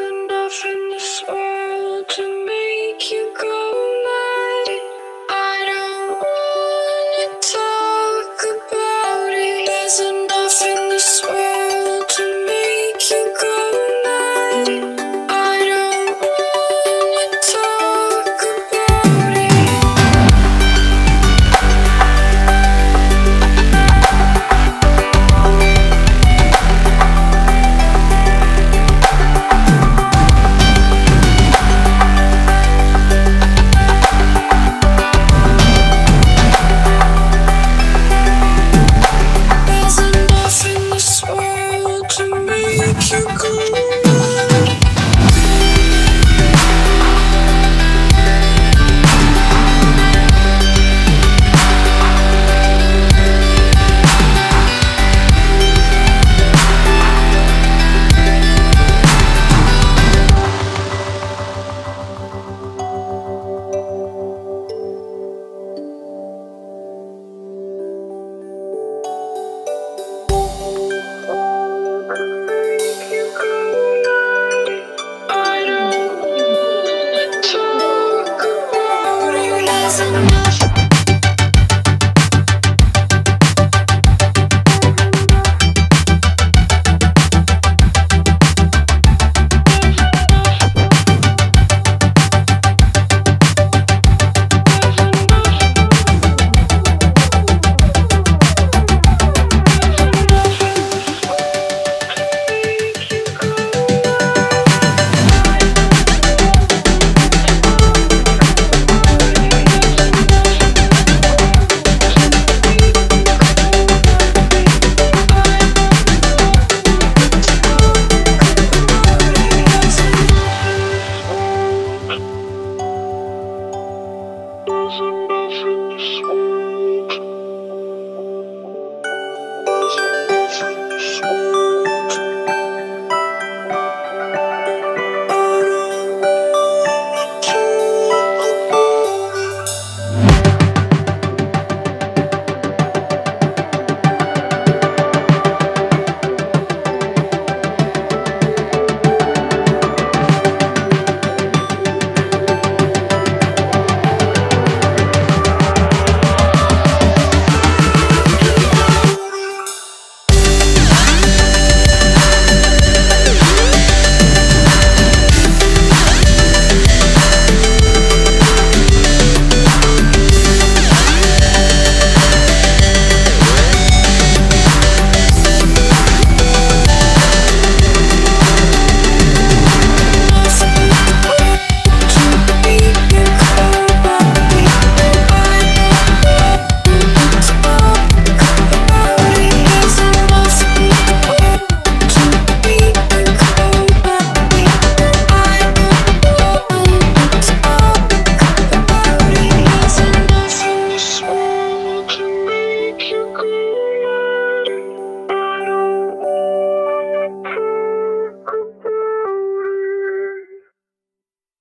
Enough in this world to make you go mad. I don't wanna talk about doesn't know